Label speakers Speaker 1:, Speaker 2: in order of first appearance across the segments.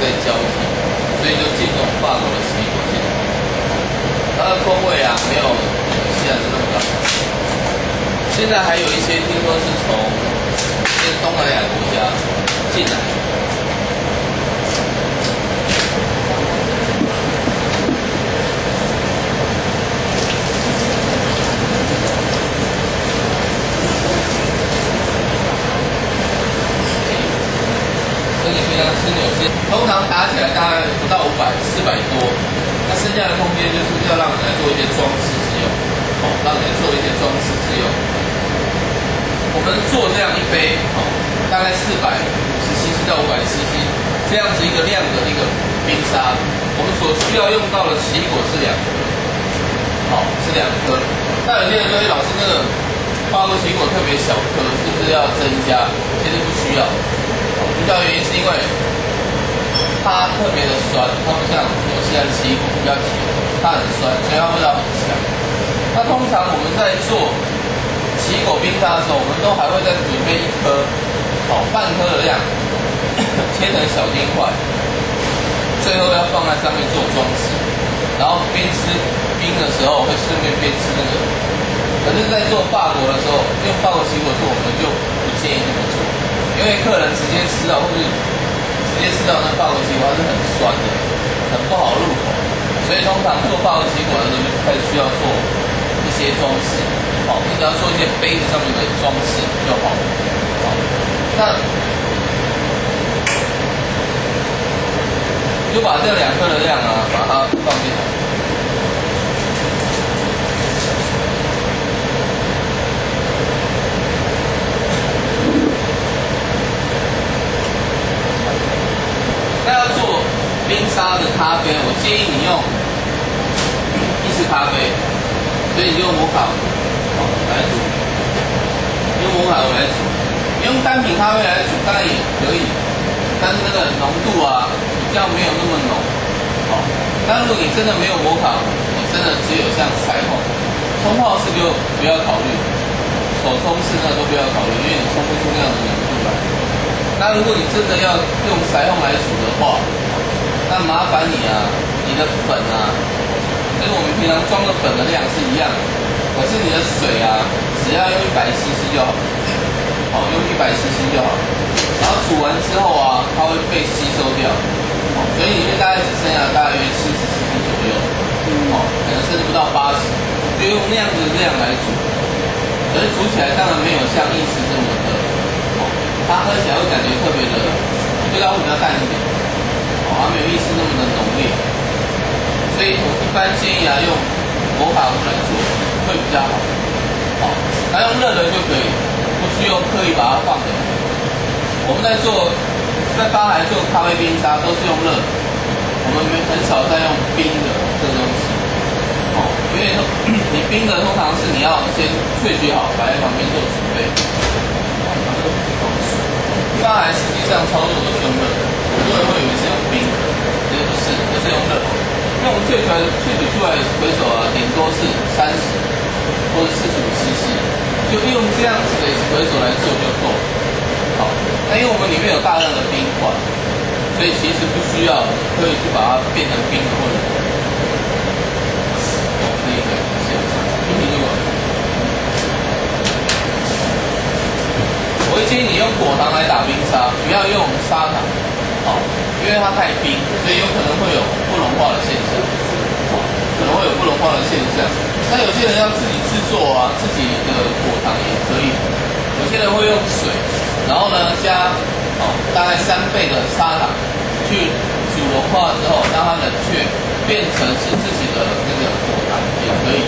Speaker 1: 在交替，所以就进这种法国的奇异果进来。它的风味啊，没有西兰那么高。现在还有一些听说是从一些东南亚国家进来。通常打起来大概不到五百，四百多。那剩下的空间就是要让你来做一些装饰之用，哦，让人做一些装饰之用。我们做这样一杯，哦，大概四百五十 cc 到五百 cc 这样子一个量的一个冰沙，我们所需要用到的奇异果是两颗，好，是两颗。那有些人说，老师那个花果奇异果特别小颗，是不是要增加？其实不需要。主要原因是因为它特别的酸，它不像有些奇异果比较甜，它很酸，所以它味道很强。那通常我们在做奇异果冰沙的时候，我们都还会再准备一颗，好半颗的量，切成小丁块，最后要放在上面做装饰，然后边吃冰的时候会顺便边吃那个。可是，在做法国的时候，用法国奇异果做，我们就不建议这么做。因为客人直接吃到，或是直接吃到那法国奇果是很酸的，很不好入口，所以通常做法国奇果的时候，就开始需要做一些装饰，好，你只要做一些杯子上面的装饰就好了，好，那就把这两克的量啊，把它放进来。要做冰沙的咖啡，我建议你用意式咖啡，所以你用摩卡壶来煮，用摩卡壶来煮，用单品咖啡来煮当然也可以，但是那个浓度啊比较没有那么浓，好，但如果你真的没有摩卡，你真的只有像彩虹冲泡式就不要考虑，手冲式那都不要考虑，因为你冲不出那样的浓度来。那如果你真的要用彩虹来煮的话，那麻烦你啊，你的粉啊，跟我们平常装的粉的量是一样，可是你的水啊，只要用一百 CC 就好，好用一百 CC 就好，然后煮完之后啊，它会被吸收掉，好，所以里面大概只剩下大约七十 CC 左右，哦，可能甚至不到八十，就用那样子的量来煮，可是煮起来当然没有像意式这么的，好，它喝起来会感觉特别的，味道会比较淡一点。它没有意思那么的浓烈，所以我一般建议啊用魔法壶来做会比较好。好，那用热的就可以，不需要刻意把它放冷。我们在做在吧台做咖啡冰沙都是用热的，我们没很少在用冰的这个东西。哦，因为你冰的通常是你要先萃取好，摆在旁边做准备。吧台实际上操作都是用热的。很多人会以为是用冰，其实不是，而是用热。因为我们萃出来、萃取出来的回手啊，顶多是三十或者四十五 cc，就用这样子的回手来做就够了。好，那因为我们里面有大量的冰块，所以其实不需要可以去把它变成冰或者那个现象，冰冰就够了。我会建议你用果糖来打冰沙，不要用砂糖。因为它太冰，所以有可能会有不融化的现象，可能会有不融化的现象。那有些人要自己制作啊，自己的果糖也可以。有些人会用水，然后呢加哦大概三倍的砂糖去煮融化之后，让它冷却变成是自己的那个果糖也可以。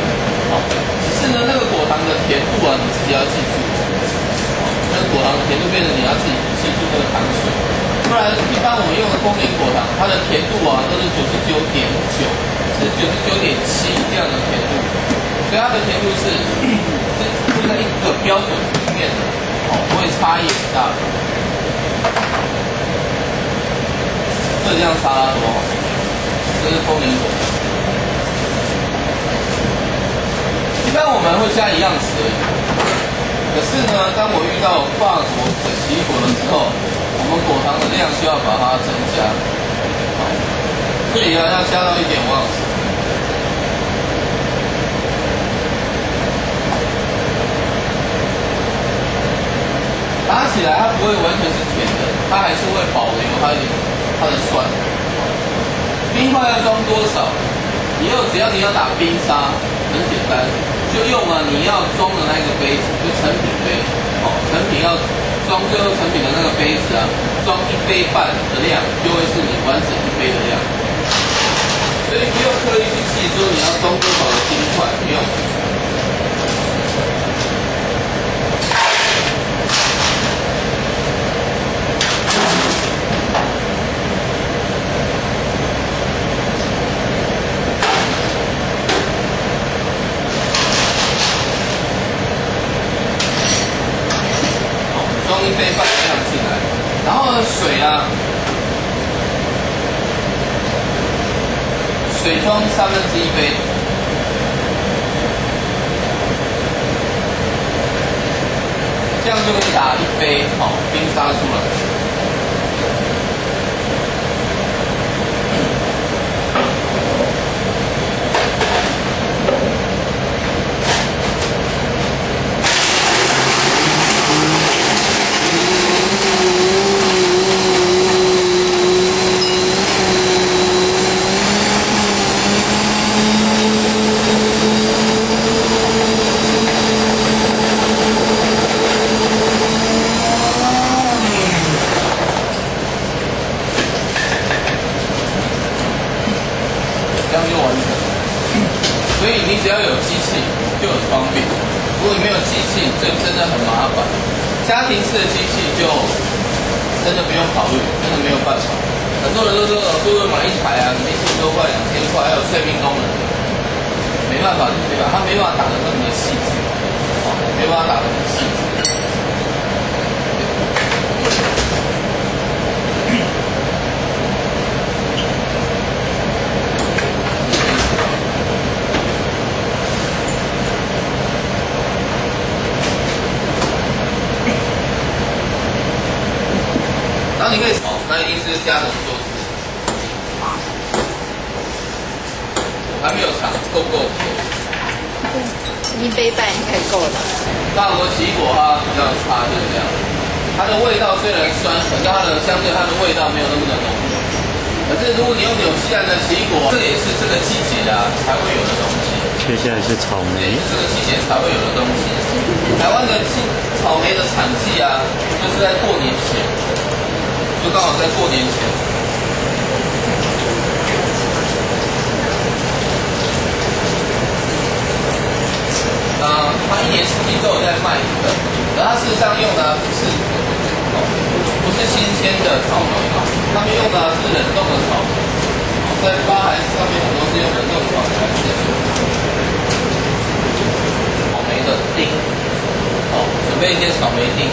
Speaker 1: 哦，只是呢那个果糖的甜度啊，你自己要记住。果糖的甜度变成你要自己记住那个糖水。不然，一般我们用的丰年果糖，它的甜度啊都是九十九点九，是九十九点七这样的甜度，所以它的甜度是 是是在一个标准里面的，哦，不会差异很大。这样沙拉多，这是丰年果。一般我们会加一样词，可是呢，当我遇到法国的奇异果的时候。我们果糖的量需要把它增加，这里要要加到一点五盎司。打起来它不会完全是甜的，它还是会保留它的它的酸。冰块要装多少？以后只要你要打冰沙，很简单，就用了你要装的那个杯子，就成品杯。哦，成品要装最后成品的那个杯子啊，装一杯半的量，就会是你完整一杯的量。所以不用刻意去记说你要装多少的金块，不用。装一杯半这样进来，然后水啊，水装三分之一杯，这样就可以打一杯哦冰沙出来。真真的很麻烦，家庭式的机器就真的不用考虑，真的没有办法。很多人都说不会买一台啊，一千多块、两千块，还有睡眠功能，没办法，对吧？它没办法打得那么细致，没办法打得那么细致。下动作是什？我还没有尝，够不够？
Speaker 2: 一杯半应该够了。
Speaker 1: 法国奇异果它比较差，就是这样。它的味道虽然酸，但它的相对它的味道没有那么的浓。可是如果你用纽西兰的奇果，这也是这个季节、啊、才会有的东西。
Speaker 3: 接下
Speaker 1: 来
Speaker 3: 是草莓，也
Speaker 1: 是这个季节才会有的东西。台湾的季草莓的产季啊，就是在过年前。就刚好在过年前。那他一年四季都有在卖的，然后他事实上用的不是，不是新鲜的草莓嘛，他们用的是冷冻的草莓，在巴莱上面很多是用冷冻草莓来作。草莓的丁，好，准备一些草莓丁。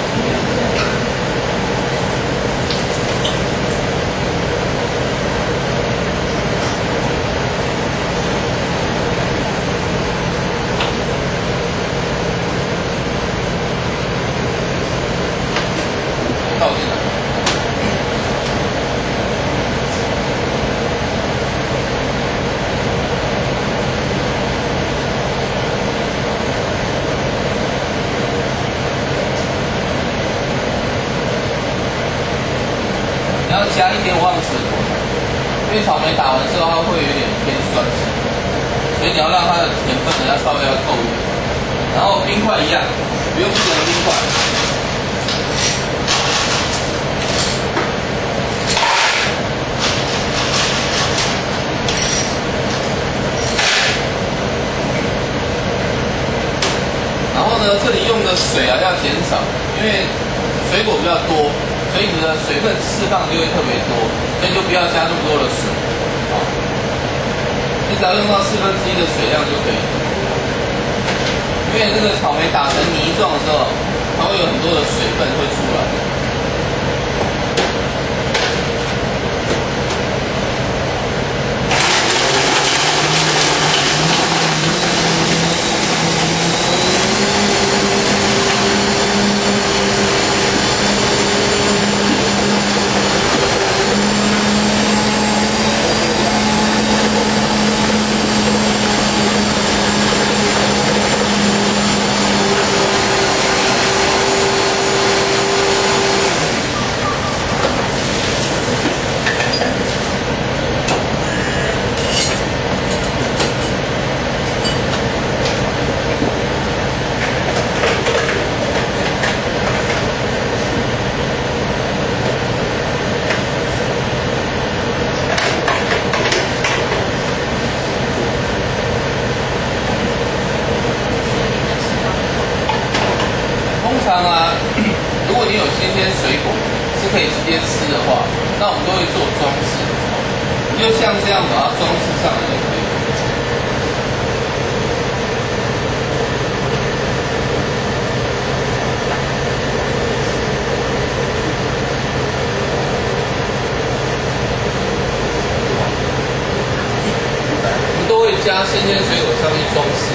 Speaker 1: 装饰。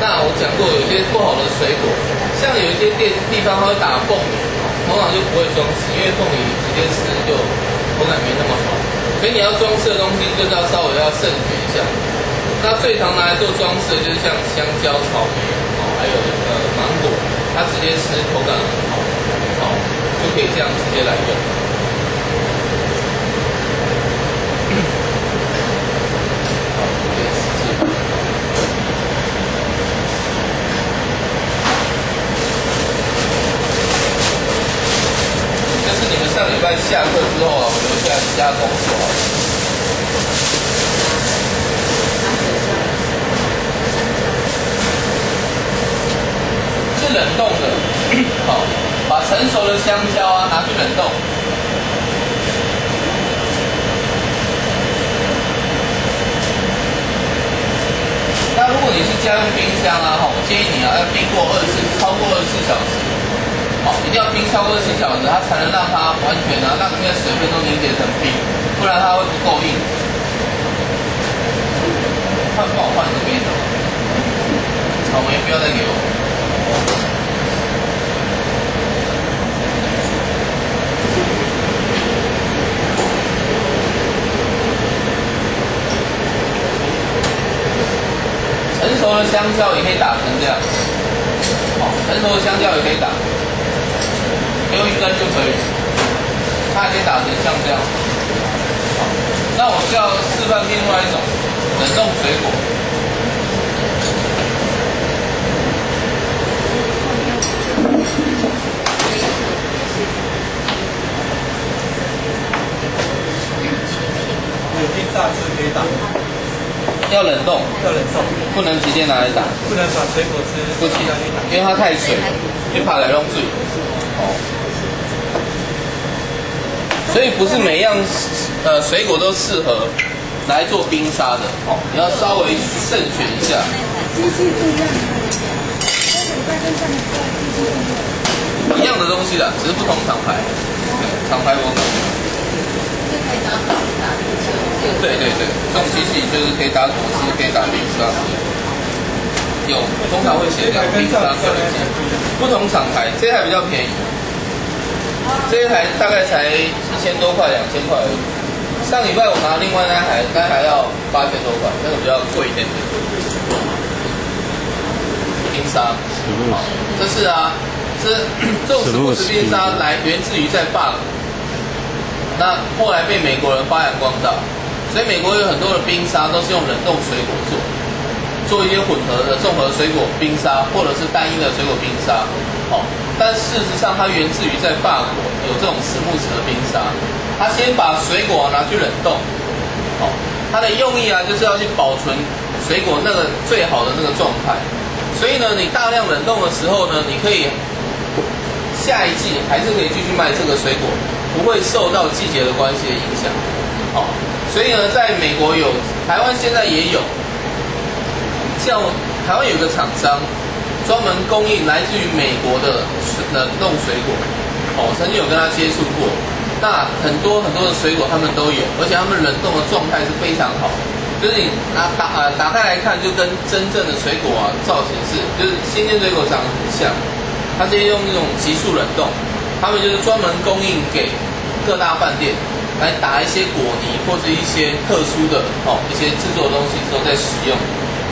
Speaker 1: 那我讲过，有些不好的水果，像有一些店地方它会打凤梨，通常就不会装饰，因为凤梨直接吃就口感没那么好。所以你要装饰的东西，就是要稍微要慎选一下。那最常拿来做装饰的就是像香蕉、草莓，哦，还有呃芒果，它直接吃口感很好，好就可以这样直接来用。上礼拜下课之后啊，我留下来加工做好。是冷冻的，好，把成熟的香蕉啊拿去冷冻。那如果你是家用冰箱啊，哈，我建议你啊要冰过二十四，超过二十四小时。一定要冰超过七小时，它才能让它完全啊，让里面的水分都凝结成冰，不然它会不够硬。快帮我换这边的，草莓不要再给我。成熟的香蕉也可以打成这样，哦，成熟的香蕉也可以打。用一根就可以，它还可以打成像这样。好，那我需要示范另外一种冷冻水果。
Speaker 2: 有冰炸汁可以打，
Speaker 1: 要冷冻，
Speaker 2: 要冷冻，
Speaker 1: 不能直接拿来打，
Speaker 2: 不能把水果汁
Speaker 1: 不行，因为它太水，你怕来弄水。哦。所以不是每样呃水果都适合来做冰沙的哦，你要稍微慎选一下。一样的东西的，只是不同厂牌，厂牌我。对对对，这种机器就是可以打果汁，可以打冰沙。有，通常会写两冰沙可乐机，不同厂牌，这台比较便宜。这一台大概才一千多块、两千块而已。上礼拜我拿另外那台，那台要八千多块，那个比较贵一点点。冰沙，好，这是啊，这这种史布斯冰沙来源自于在法国，那后来被美国人发扬光大，所以美国有很多的冰沙都是用冷冻水果做，做一些混合的综合水果冰沙，或者是单一的水果冰沙，好。但事实上，它源自于在法国有这种实木石的冰沙，它先把水果拿去冷冻，好，它的用意啊就是要去保存水果那个最好的那个状态，所以呢，你大量冷冻的时候呢，你可以下一季还是可以继续卖这个水果，不会受到季节的关系的影响，好，所以呢，在美国有，台湾现在也有，像台湾有个厂商。专门供应来自于美国的冷冻水果，哦，曾经有跟他接触过，那很多很多的水果他们都有，而且他们冷冻的状态是非常好，就是你拿打呃打开来看，就跟真正的水果啊造型是，就是新鲜水果长得很像，他直接用那种急速冷冻，他们就是专门供应给各大饭店来打一些果泥或者一些特殊的哦一些制作的东西之后再使用，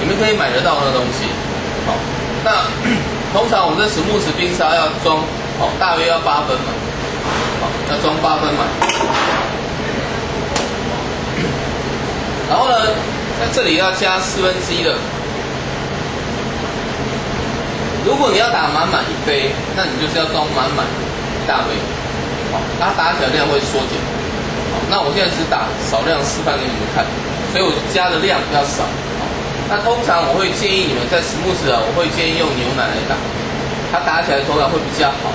Speaker 1: 你们可以买得到那东西，好。那通常我们这实木石冰沙要装，哦，大约要八分嘛，好，要装八分嘛。然后呢，在这里要加四分之一的。如果你要打满满一杯，那你就是要装满满一大杯，好，它打起来量会缩减。那我现在只打少量示范给你们看，所以我加的量比较少。那通常我会建议你们在实木石啊，我会建议用牛奶来打，它打起来口感会比较好，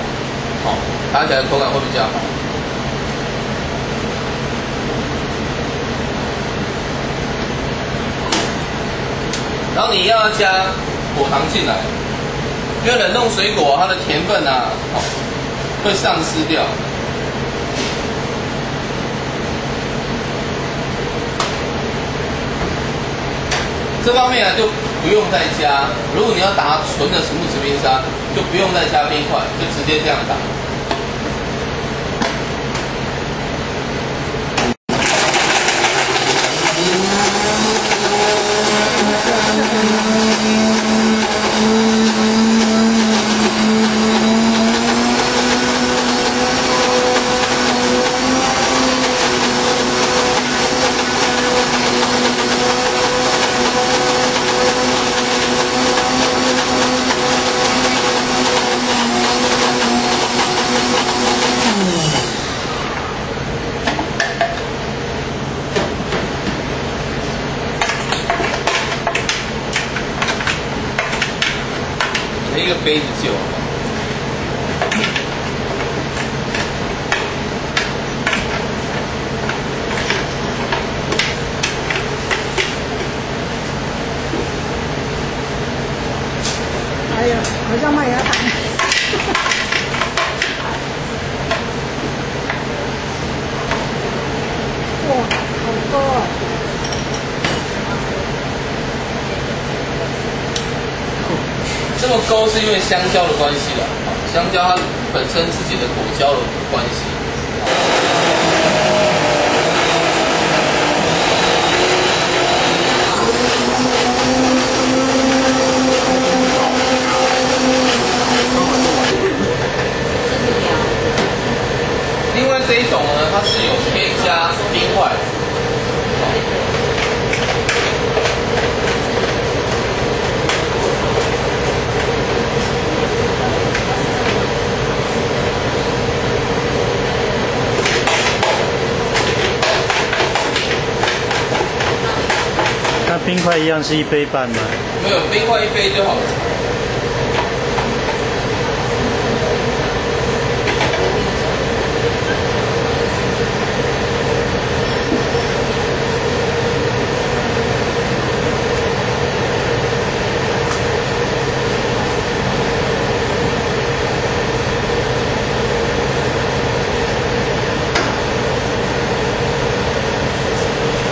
Speaker 1: 哦，打起来口感会比较好。然后你要加果糖进来，因为冷冻水果它的甜分啊，哦，会丧失掉。这方面啊就不用再加，如果你要打纯的实木斯冰沙，就不用再加冰块，就直接这样打。一个杯子就好。
Speaker 4: 还有好像麦芽糖。哇，好多哦！
Speaker 1: 这么勾是因为香蕉的关系啦，香蕉它本身自己的果胶的关系。另外这一种呢，它是有可以加冰块。
Speaker 3: 那冰块一样是一杯半吗？
Speaker 1: 没有冰块一杯就好了。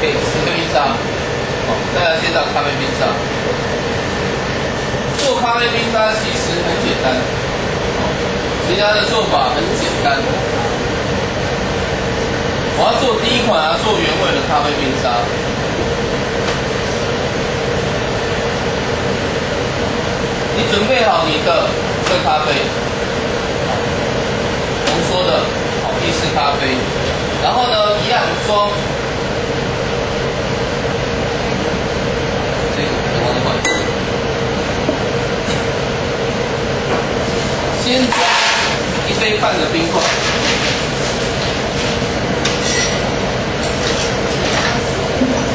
Speaker 1: 可以十个冰沙，哦，再来介绍咖啡冰沙。做咖啡冰沙其实很简单，其他的做法很简单。我要做第一款啊，做原味的咖啡冰沙。你准备好你的这咖啡，浓缩的好意式咖啡，然后呢，一样装这个我的款式，先装一杯半的冰块，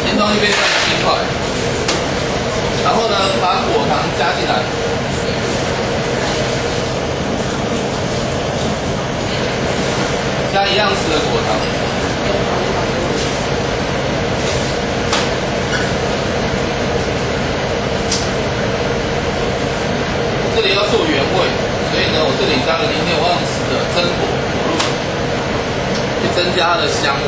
Speaker 1: 先装一杯半的冰块，然后呢，把果糖加进来，加一样式的果糖。这里要做原味，我这里加了零点五盎司的榛果果露，去增加它的香味。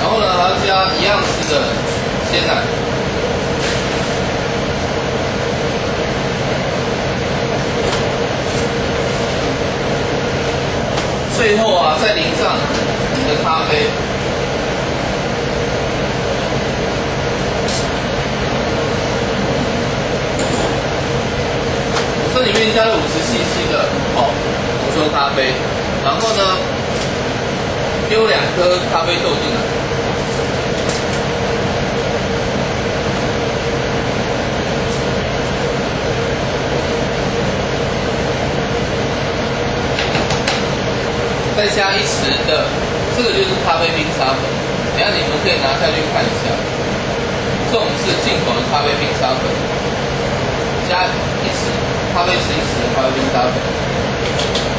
Speaker 1: 然后呢，还要加一样式的鲜奶。最后啊，再淋上你的咖啡。加了五十 CC 的哦浓缩咖啡，然后呢，丢两颗咖啡豆进来。再加一匙的，这个就是咖啡冰沙粉，等下你们可以拿下去看一下。这种是进口的咖啡冰沙粉，加咖啡匙一匙的咖啡冰沙，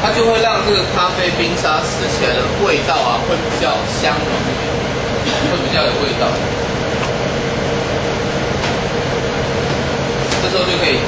Speaker 1: 它就会让这个咖啡冰沙吃起来的味道啊，会比较香浓一点，会比较有味道。这时候就可以。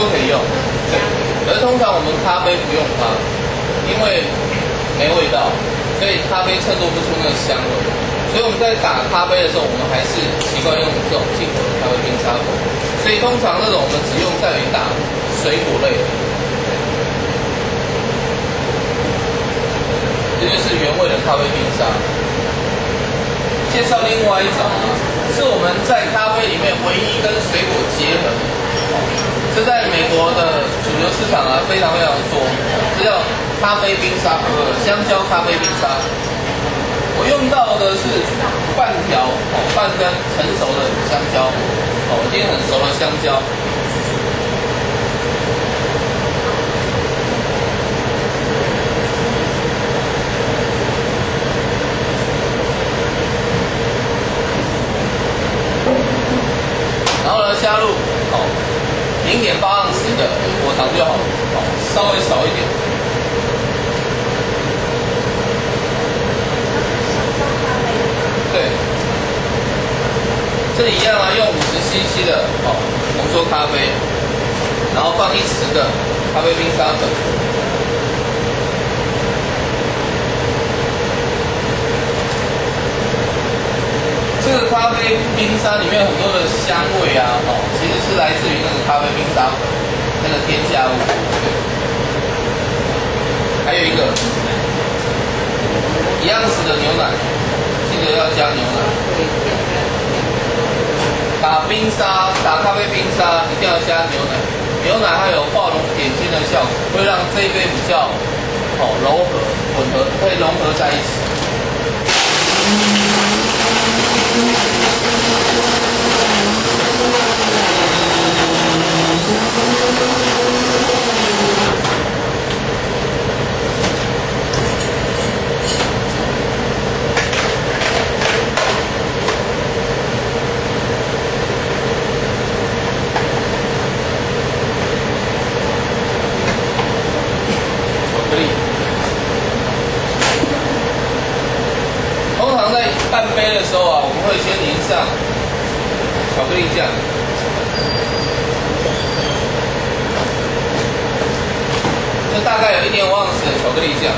Speaker 1: 都可以用，对。可是通常我们咖啡不用它，因为没味道，所以咖啡衬托不出那个香味。所以我们在打咖啡的时候，我们还是习惯用这种进口的咖啡冰沙粉。所以通常那种我们只用在于打水果类的，这就是原味的咖啡冰沙。介绍另外一种啊，是我们在咖啡里面唯一跟水果结合的。这在美国的主流市场啊，非常非常多。这叫咖啡冰沙，呃，香蕉咖啡冰沙。我用到的是半条哦，半根成熟的香蕉，哦，已经很熟的香蕉。然后呢，加入哦。零点八盎司的果糖就好，好，稍微少一点。对，这一样啊，用五十 CC 的哦浓缩咖啡，然后放一匙的咖啡冰沙粉。这个咖啡冰沙里面很多的香味啊，哦，其实是来自于那个咖啡冰沙那个添加物。还有一个一样子的牛奶，记得要加牛奶。打冰沙，打咖啡冰沙一定要加牛奶，牛奶它有化溶点心的效果，会让这一杯比较哦柔和混合，会融合在一起。巧克力，通常在半杯的时候啊，会先淋上巧克力酱。这大概有一点五盎司的巧克力酱。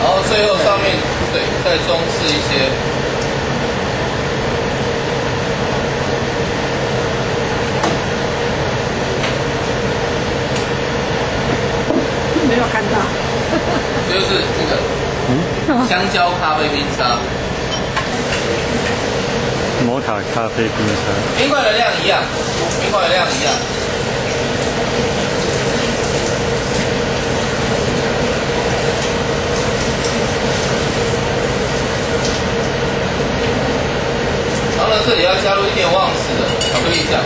Speaker 1: 然后最后上面对再装饰一些。
Speaker 4: 没有看到。
Speaker 1: 就是这个香蕉咖啡冰沙，
Speaker 3: 摩卡咖啡冰沙，
Speaker 1: 冰块的量一样，冰块的量一样。然后呢，这里要加入一点旺斯的巧克力酱，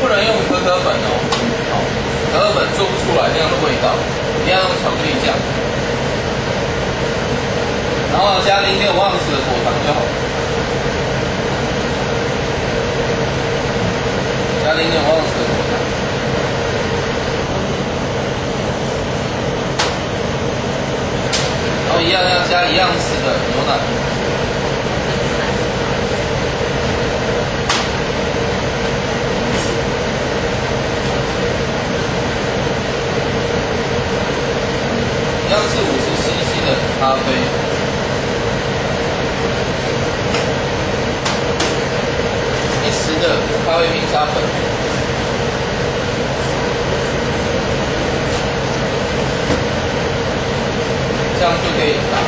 Speaker 1: 不能用可可粉哦，可可粉做不出来那样的味道，一样用巧克力酱。然后加零点五盎司的果糖就好，加零点五盎司的果糖。然后一样要加一样匙的牛奶。都是五十 CC 的咖啡，一匙的咖啡冰沙粉。这样就可以打。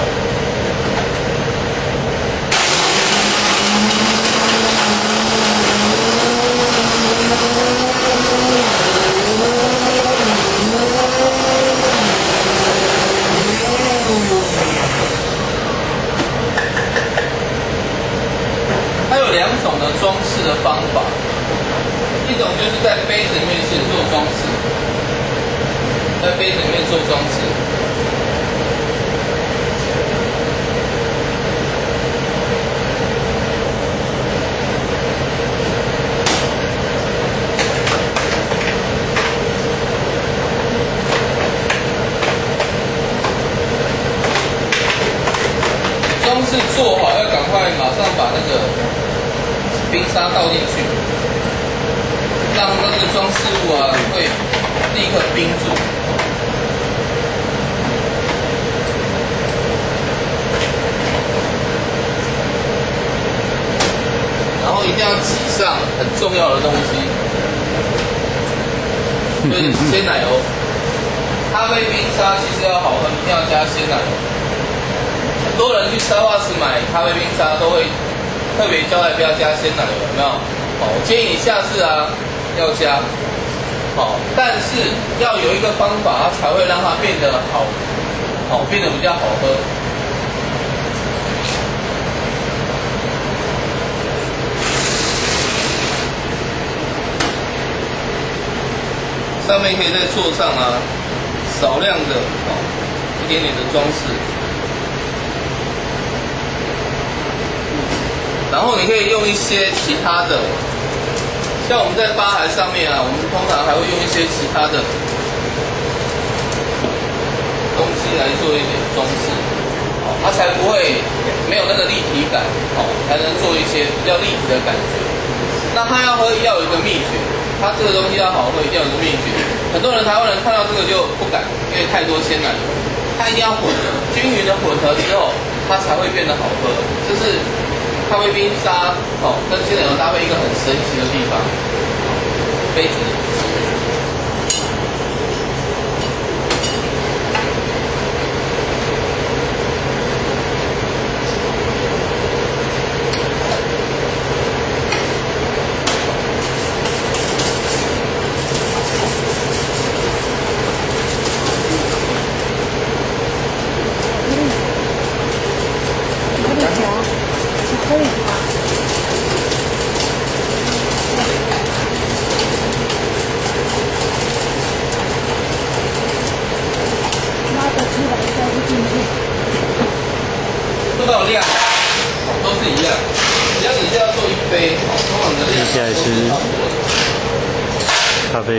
Speaker 1: 它有两种的装饰的方法，一种就是在杯子里面先做装饰，在杯子里面做装饰。是做好要赶快马上把那个冰沙倒进去，让那个装饰物啊会立刻冰住。然后一定要挤上很重的东西，就是鲜奶油。咖啡冰沙其实要好喝，一定要加鲜奶。很多人去沙发市买咖啡冰沙，都会特别交代不要加鲜奶油，有没有？好，我建议你下次啊要加，好，但是要有一个方法，它才会让它变得好，好变得比较好喝。上面可以再做上啊少量的哦一点点的装饰。然后你可以用一些其他的，像我们在吧台上面啊，我们通常还会用一些其他的东西来做一点装饰，哦，它才不会没有那个立体感，哦，才能做一些比较立体的感觉。那它要喝要有一个秘诀，它这个东西要好喝一定要有个秘诀。很多人台湾人看到这个就不敢，因为太多鲜奶，它一定要混合均匀的混合之后，它才会变得好喝。就是。咖啡冰沙哦，跟鲜奶油搭配一个很神奇的地方，杯子。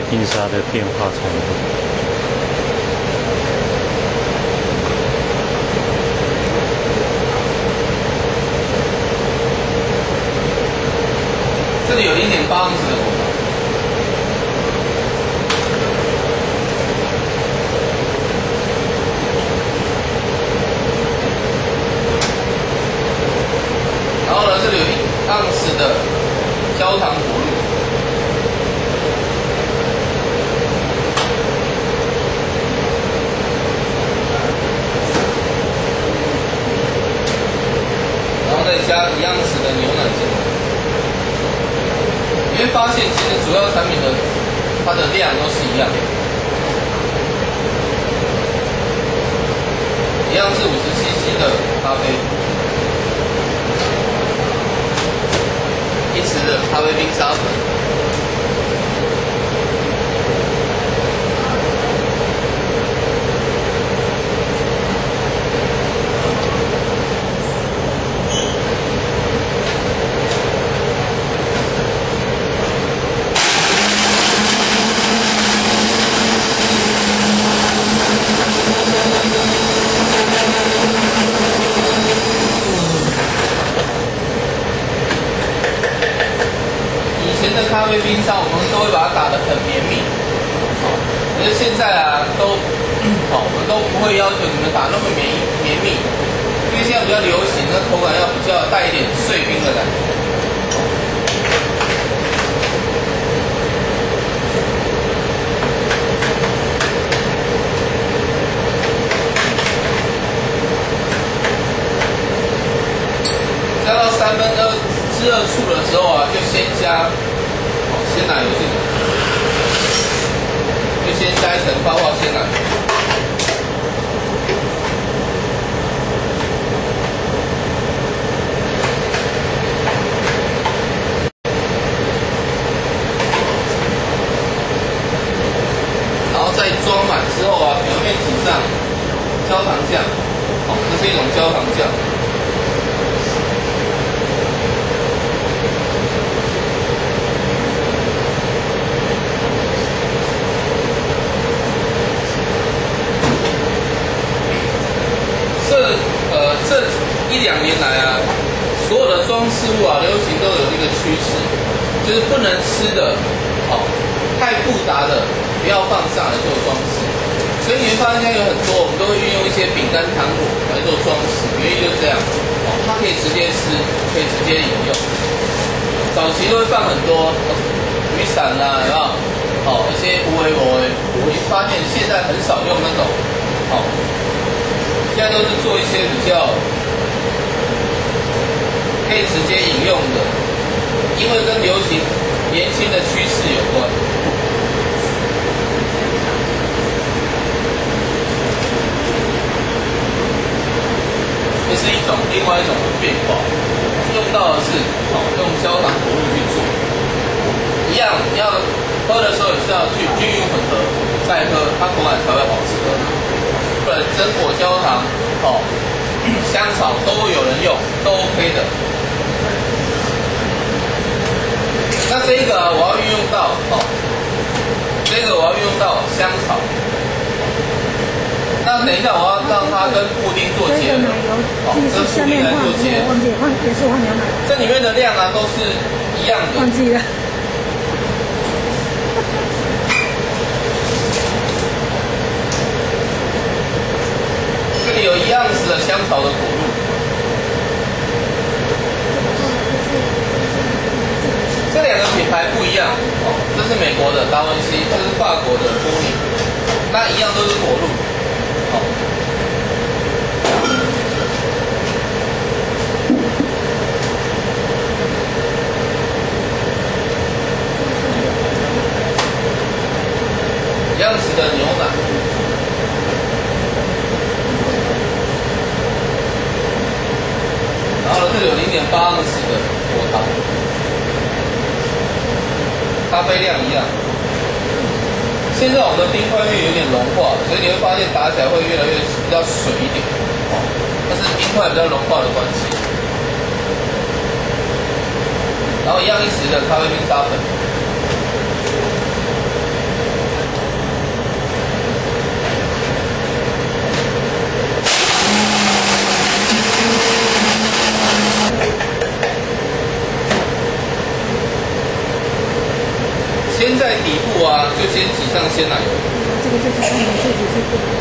Speaker 3: 冰沙的变化程度。
Speaker 1: 这里有零点八盎司的火，然后呢，这里有一盎司的焦糖果露。加一样子的牛奶进来，你会发现其实主要产品的它的量都是一样，一样是五十 CC 的咖啡，吃的咖啡冰沙粉。的咖啡冰沙，我们都会把它打得很绵密。哦，可是现在啊，都哦，我们都不会要求你们打那么绵绵密，因为现在比较流行，那口感要比较带一点碎冰的感觉。加到三分二之二处的时候啊，就先加奶油进来，就先加一层发泡鲜奶油。然后再装满之后啊，表面挤上焦糖酱，哦，这是一种焦糖酱。这呃这一两年来啊，所有的装饰物啊，流行都有一个趋势，就是不能吃的，哦，太复杂的不要放上来做装饰。所以你会发现，现在有很多我们都会运用干、糖果来做装饰，原因就是这样，哦，它可以直接吃，可以直接饮用。早期都会放很多雨伞啦，有没有？哦，一些无为无为，你发现现在很少用那种，哦。现在都是做一些比较可以直接饮用的，因为跟流行年轻的趋势有关。这是一种另外一种的变化，用到的是哦用焦糖果露去做，一样你要喝的时候也是要去均匀混合再喝，它口感才会好吃的。榛果焦糖、哦香草都有人用，都 OK 的。那这个我要运用到哦，这个我要运用到香草。那等一下我要让它跟布丁做结合，
Speaker 4: 哦，跟布丁来做结合。忘记忘也是忘牛奶。
Speaker 1: 这里面的量啊都是一样的。
Speaker 4: 忘记了。
Speaker 1: 有一样子的香草的果露，这两个品牌不一样哦，这是美国的达文西，这是法国的波尼，那一样都是果露，好。一样子的牛奶。然后呢，这里有零点八盎司的果糖，咖啡量一样。现在我们的冰块面有点融化，所以你会发现打起来会越来越比较水一点，哦，那是冰块比较融化的关系。然后一样一匙的咖啡冰沙粉。先在底部啊，就先挤上鲜奶油。
Speaker 4: 这个就是我们自己去。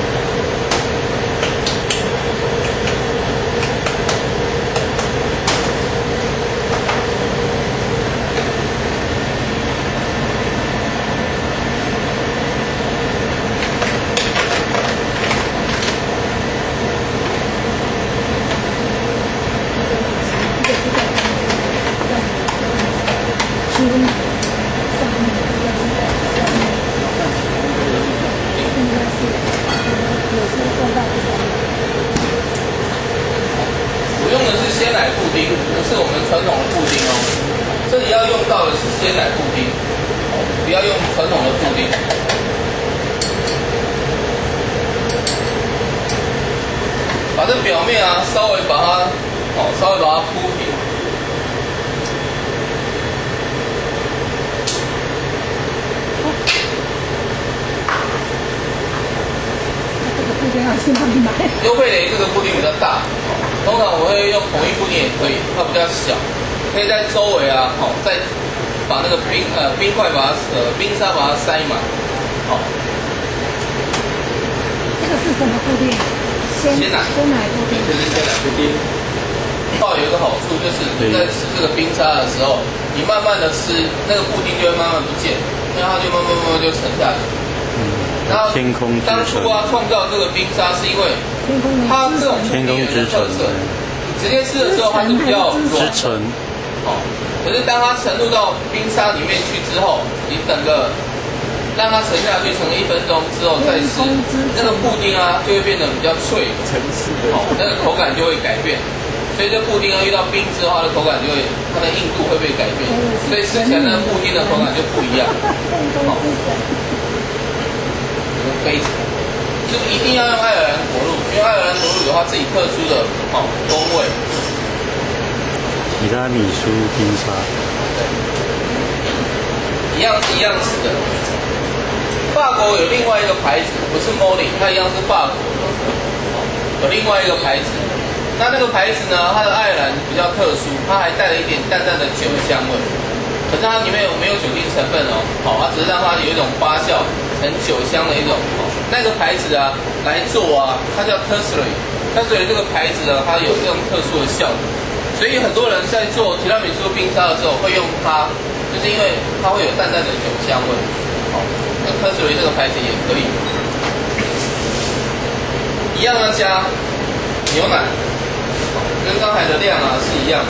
Speaker 1: 优贝雷这个布丁比较大，通常我会用统一布丁也可以，它比较小，可以在周围啊，好再把那个冰呃冰块把它呃冰沙把它塞满，好、
Speaker 4: 这个是怎么固定？鲜
Speaker 1: 鲜奶
Speaker 4: 鲜奶固定。
Speaker 1: 这是鲜奶布丁。泡有一个好处就是你在吃这个冰沙的时候，你慢慢的吃，那个布丁就会慢慢不见，然后它就慢慢慢慢就沉下去。然后
Speaker 3: 天空
Speaker 1: 当初啊创造这个冰沙是因为它这种
Speaker 3: 天空之城
Speaker 1: 特色，直接吃的时候它是比较软。
Speaker 3: 之城，
Speaker 1: 哦，可是当它沉入到冰沙里面去之后，你等个让它沉下去，成一分钟之后再吃，那个布丁啊就会变得比较脆，
Speaker 2: 层次的。
Speaker 1: 哦，那个口感就会改变。所以这布丁啊遇到冰之后，它的口感就会，它的硬度会被改变，所以吃起来呢布丁的口感就不一样。非常，就一定要用爱尔兰果露，因为爱尔兰果露有它自己特殊的哦风味。
Speaker 3: 提拉米苏冰沙，
Speaker 1: 一样一样是的。法国有另外一个牌子，不是 Molly，它一样是法国的，有另外一个牌子。那那个牌子呢，它的爱尔兰比较特殊，它还带了一点淡淡的酒香味，可是它里面有没有酒精成分哦？好，它只是让它有一种发酵成酒香的一种。哦那个牌子啊来做啊，它叫 Tersley，Tersley 这个牌子呢，它有这种特殊的效果，所以很多人在做提拉米苏冰沙的时候会用它，就是因为它会有淡淡的酒香味。好，那 Tersley 这个牌子也可以，一样要加牛奶，跟刚才的量啊是一样。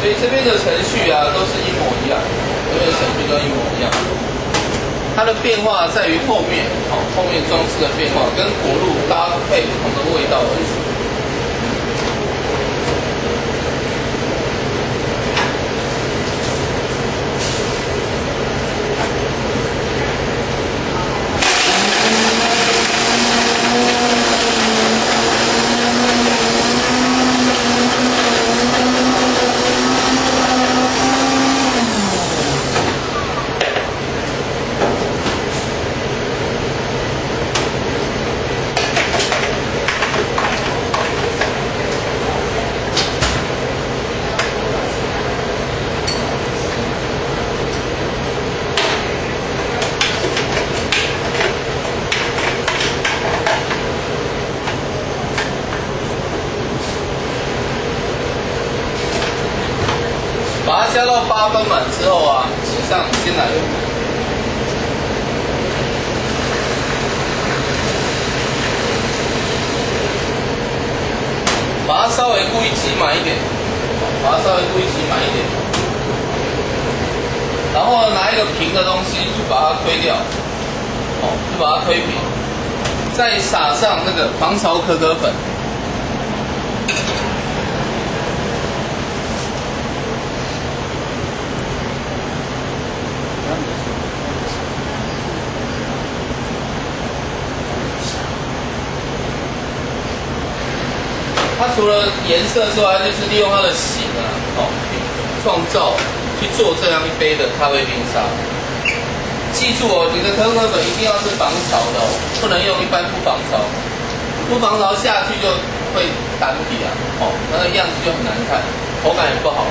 Speaker 1: 所以这边的程序啊，都是一模一样，这边程序都一模一样。它的变化在于后面，好、后面装饰的变化跟果露搭配不同的味道而已。把它加到八分满之后啊，挤上鲜奶油。把它稍微故意挤满一点，把它稍微故意挤满一点，然后拿一个平的东西去把它推掉，哦，去把它推平，再撒上那个防潮可可粉。除了颜色之外，就是利用它的型啊，哦，创造去做这样一杯的咖啡冰沙。记住哦，你的可可粉一定要是防潮的哦，不能用一般不防潮，不防潮下去就会干皮啊，哦，那个样子就很难看，口感也不好。